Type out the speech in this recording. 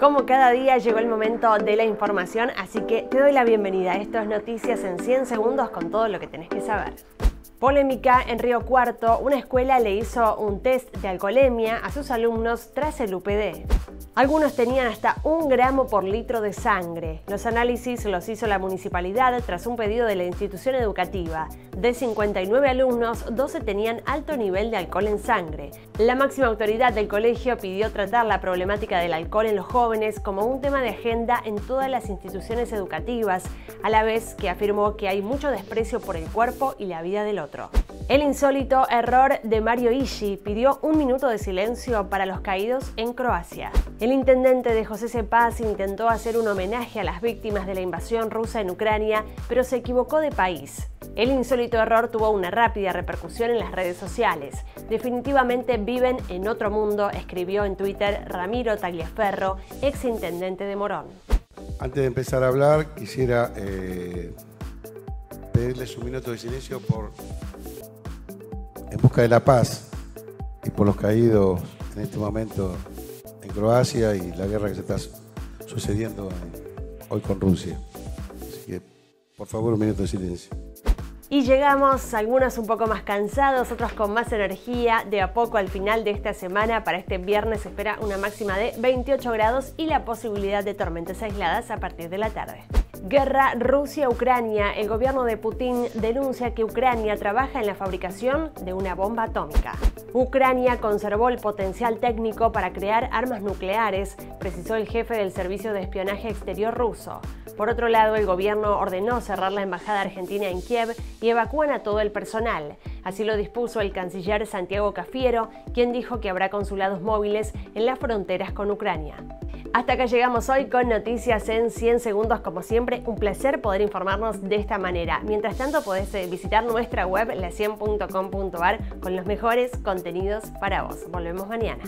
Como cada día llegó el momento de la información, así que te doy la bienvenida. Esto es Noticias en 100 segundos con todo lo que tenés que saber. Polémica en Río Cuarto, una escuela le hizo un test de alcoholemia a sus alumnos tras el UPD. Algunos tenían hasta un gramo por litro de sangre. Los análisis los hizo la municipalidad tras un pedido de la institución educativa. De 59 alumnos, 12 tenían alto nivel de alcohol en sangre. La máxima autoridad del colegio pidió tratar la problemática del alcohol en los jóvenes como un tema de agenda en todas las instituciones educativas, a la vez que afirmó que hay mucho desprecio por el cuerpo y la vida del otro. El insólito error de Mario Ishi pidió un minuto de silencio para los caídos en Croacia. Intendente de José Cepaz intentó hacer un homenaje a las víctimas de la invasión rusa en Ucrania, pero se equivocó de país. El insólito error tuvo una rápida repercusión en las redes sociales. Definitivamente viven en otro mundo, escribió en Twitter Ramiro Tagliaferro, ex intendente de Morón. Antes de empezar a hablar, quisiera eh, pedirles un minuto de silencio por en busca de la paz y por los caídos en este momento Croacia y la guerra que se está sucediendo hoy con Rusia. Así que, por favor, un minuto de silencio. Y llegamos, algunos un poco más cansados, otros con más energía, de a poco al final de esta semana. Para este viernes se espera una máxima de 28 grados y la posibilidad de tormentas aisladas a partir de la tarde. Guerra Rusia-Ucrania. El gobierno de Putin denuncia que Ucrania trabaja en la fabricación de una bomba atómica. Ucrania conservó el potencial técnico para crear armas nucleares, precisó el jefe del Servicio de Espionaje Exterior ruso. Por otro lado, el gobierno ordenó cerrar la embajada argentina en Kiev y evacúan a todo el personal. Así lo dispuso el canciller Santiago Cafiero, quien dijo que habrá consulados móviles en las fronteras con Ucrania. Hasta acá llegamos hoy con noticias en 100 segundos. Como siempre, un placer poder informarnos de esta manera. Mientras tanto, podés eh, visitar nuestra web, la100.com.ar, con los mejores contenidos para vos. Volvemos mañana.